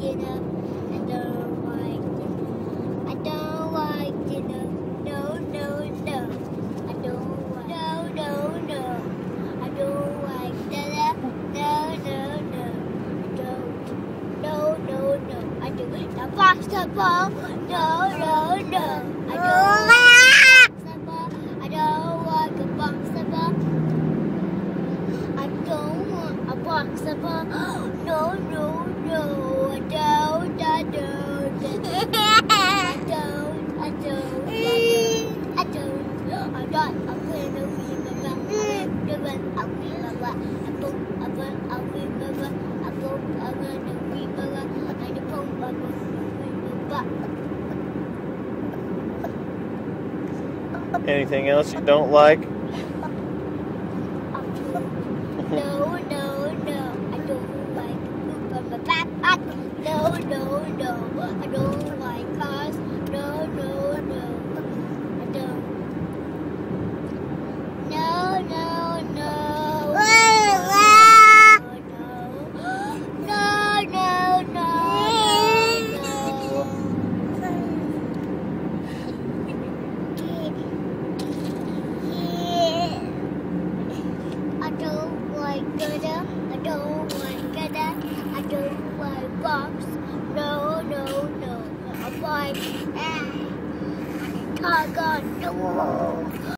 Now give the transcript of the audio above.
dinner. I don't like dinner. I don't like dinner. No, no, no. I don't like. No, no, no. I don't like dinner. No, no, no. I don't. No, no, no. I do. The box the ball. No, no, no. I don't like don't a box the ball. I don't want a box of no, no. Anything else you don't like? No, no, no. I don't like poop on my back. No, no, no. I don't like cars. No, no, no. I don't. No, no, no. No, no, no, no, no. I don't like Gouda. I don't like Gouda. I don't like box. No, no, no.